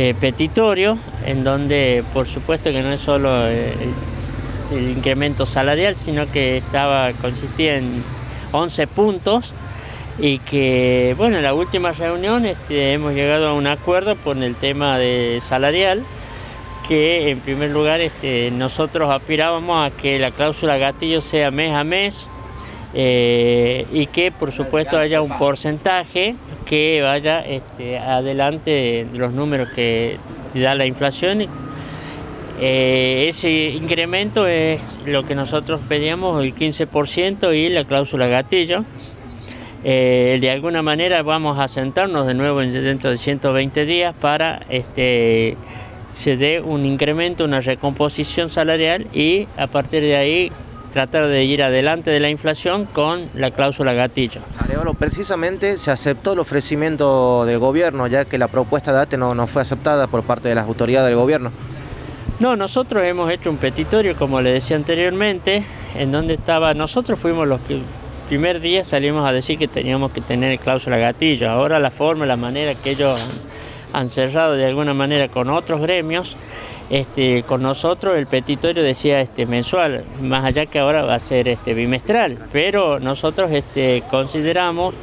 eh, petitorio, en donde por supuesto que no es solo eh, el incremento salarial, sino que estaba consistía en 11 puntos y que, bueno, en la última reunión este, hemos llegado a un acuerdo por el tema de salarial, que en primer lugar este, nosotros aspirábamos a que la cláusula gatillo sea mes a mes eh, y que por supuesto haya un porcentaje que vaya este, adelante de los números que da la inflación. Eh, ese incremento es lo que nosotros pedíamos, el 15% y la cláusula gatillo. Eh, de alguna manera vamos a sentarnos de nuevo dentro de 120 días para este, se dé un incremento, una recomposición salarial y a partir de ahí tratar de ir adelante de la inflación con la cláusula gatillo. Arevalo, precisamente se aceptó el ofrecimiento del gobierno, ya que la propuesta de ATE no, no fue aceptada por parte de las autoridades del gobierno. No, nosotros hemos hecho un petitorio, como le decía anteriormente, en donde estaba, nosotros fuimos los que el primer día salimos a decir que teníamos que tener cláusula gatillo. Ahora la forma, la manera que ellos han cerrado de alguna manera con otros gremios, este, con nosotros el petitorio decía este, mensual, más allá que ahora va a ser este, bimestral, pero nosotros este, consideramos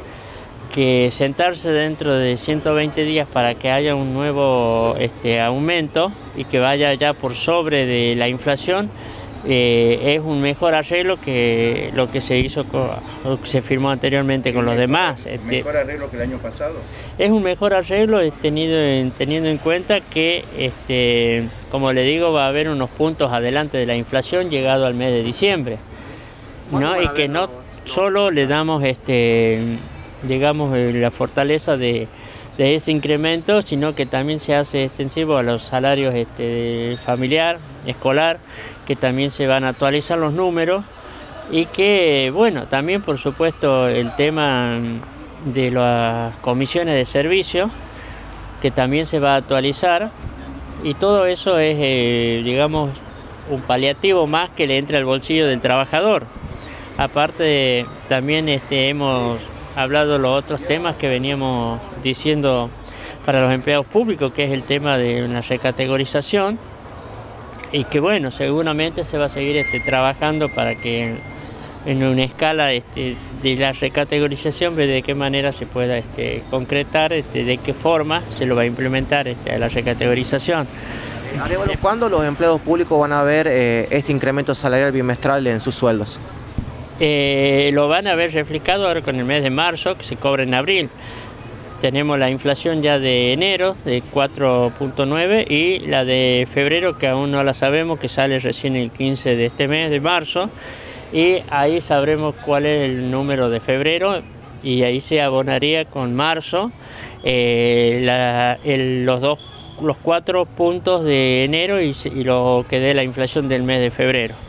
que sentarse dentro de 120 días para que haya un nuevo este, aumento y que vaya ya por sobre de la inflación eh, es un mejor arreglo que lo que se hizo, con, se firmó anteriormente con los demás. Este, ¿Mejor arreglo que el año pasado? Es un mejor arreglo tenido en, teniendo en cuenta que, este, como le digo, va a haber unos puntos adelante de la inflación llegado al mes de diciembre. ¿no? Y que no solo le damos, este, digamos, eh, la fortaleza de, de ese incremento, sino que también se hace extensivo a los salarios este, familiar, escolar, que también se van a actualizar los números y que, bueno, también por supuesto el tema de las comisiones de servicio, que también se va a actualizar y todo eso es, eh, digamos, un paliativo más que le entre al bolsillo del trabajador. Aparte, también este, hemos hablado los otros temas que veníamos diciendo para los empleados públicos, que es el tema de una recategorización y que bueno, seguramente se va a seguir este, trabajando para que en una escala este, de la recategorización, de qué manera se pueda este, concretar, este, de qué forma se lo va a implementar este, la recategorización. ¿Cuándo los empleados públicos van a ver eh, este incremento salarial bimestral en sus sueldos? Eh, lo van a ver reflejado ahora con el mes de marzo, que se cobra en abril. Tenemos la inflación ya de enero de 4.9 y la de febrero que aún no la sabemos, que sale recién el 15 de este mes de marzo. Y ahí sabremos cuál es el número de febrero y ahí se abonaría con marzo eh, los dos los cuatro puntos de enero y, y lo que dé la inflación del mes de febrero.